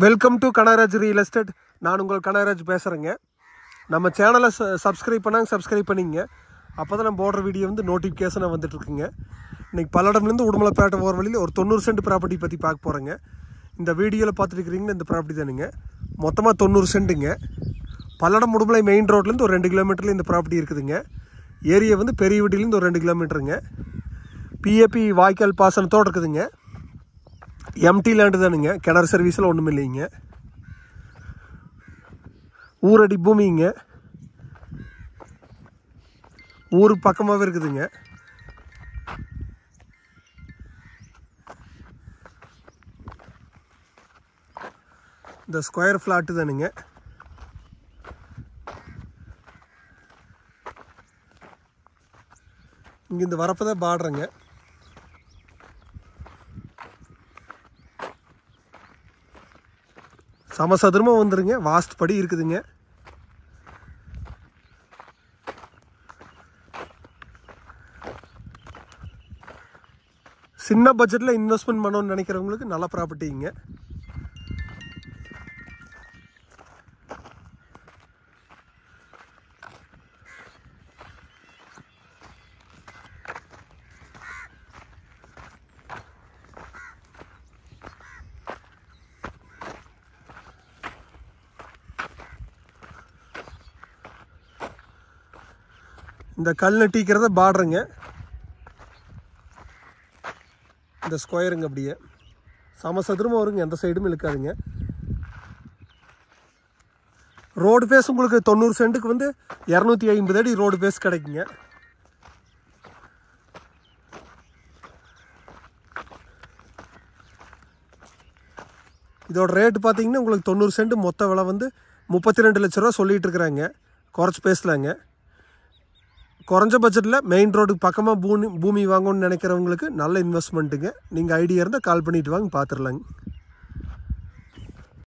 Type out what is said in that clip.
Welcome to Kanagaraj real estate நான் உங்கள் கனகராஜ் பேசுகிறேங்க நம்ம சேனலை ச சப்ஸ்கிரைப் பண்ணாங்க சப்ஸ்கிரைப் பண்ணிங்க. அப்போ தான் நம்ம போடுற வீடியோ வந்து நோட்டிஃபிகேஷனாக வந்துட்டுருக்குங்க. இன்றைக்கி பல்லடம்லேருந்து உடுமலைப்பேட்டை போகிற வழியில் ஒரு தொண்ணூறு சென்ட் ப்ராப்பர்ட்டி பற்றி பார்க்க போகிறேங்க இந்த வீடியோவில் பார்த்துருக்கிறீங்கன்னா இந்த ப்ராப்பர்ட்டி தானுங்க. மொத்தமாக தொண்ணூறு சென்ட்டுங்க பல்லடம் உடுமலை மெயின் ரோட்லேருந்து ஒரு ரெண்டு கிலோமீட்டரில் இந்த ப்ராப்பர்ட்டி இருக்குதுங்க. ஏரியா வந்து பெரிய வீட்டிலேருந்து ஒரு ரெண்டு கிலோமீட்டருங்க பிஏபி வாய்க்கால் பாசனத்தோடு இருக்குதுங்க. எம்டி லேண்டு தானுங்க. கிணறு சர்வீஸில் ஒன்றும் இல்லைங்க. ஊரடி பூமிங்க. ஊர் பக்கமாகவே இருக்குதுங்க. இந்த ஸ்கொயர் ஃப்ளாட்டு தானுங்க. இங்கே இந்த வரப்பு தான் பாடுறேங்க சமசதுரமாக வந்துடுங்க வாஸ்ட் படி இருக்குதுங்க. சின்ன பட்ஜெட்டில் இன்வெஸ்ட்மெண்ட் பண்ணணும்னு நினைக்கிறவங்களுக்கு நல்ல ப்ராப்பர்ட்டிங்க இந்த கல் நட்டிக்கிறத பார்டருங்க இந்த ஸ்கொயருங்க அப்படியே. சமசதுரமாக வருங்க எந்த சைடும் இழுக்காதுங்க. ரோடு பேஸ் உங்களுக்கு தொண்ணூறு சென்ட்டுக்கு வந்து இரநூத்தி ஐம்பது அடி ரோடு பேஸ் கிடைக்குங்க. இதோட ரேட்டு பார்த்தீங்கன்னா உங்களுக்கு தொண்ணூறு சென்ட் மொத்த விலை வந்து முப்பத்தி ரெண்டு லட்ச ரூபா சொல்லிகிட்டு இருக்கிறாங்க. குறைச்சி பேசலாங்க. குறைஞ்ச பட்ஜெட்டில் மெயின் ரோடுக்கு பக்கமாக பூமி பூமி வாங்கணும்னு நினைக்கிறவங்களுக்கு நல்ல இன்வெஸ்ட்மெண்ட்டுங்க நீங்கள் ஐடியா இருந்தால் கால் பண்ணிவிட்டு வாங்க பார்த்துடலாங்க